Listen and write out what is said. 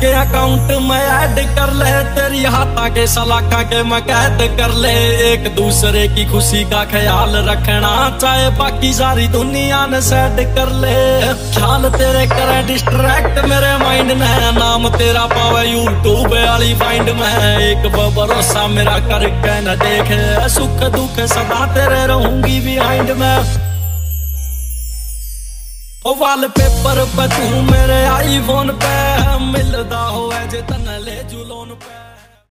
के अकाउंट में ऐड कर ले, तेरी हाथा के सलाखा के मैं कैद कर ले। एक दूसरे की खुशी का ख्याल रखना, चाहे बाकी सारी दुनिया ने सेट कर ले। ख्याल तेरे करे डिस्ट्रैक्ट मेरे माइंड में। नाम तेरा पावे यूट्यूब वाली फाइंड में। एक भरोसा मेरा करके न देखे। सुख दुख सदा तेरे रहूँगी बिहाइंड में। वाल पेपर पे तू मेरे आईफोन पे। ਮਿਲਦਾ ਹੋਵੇ ਜੇ ਤਨ ਲੈ ਜੂ ਲੋਨ ਪੈ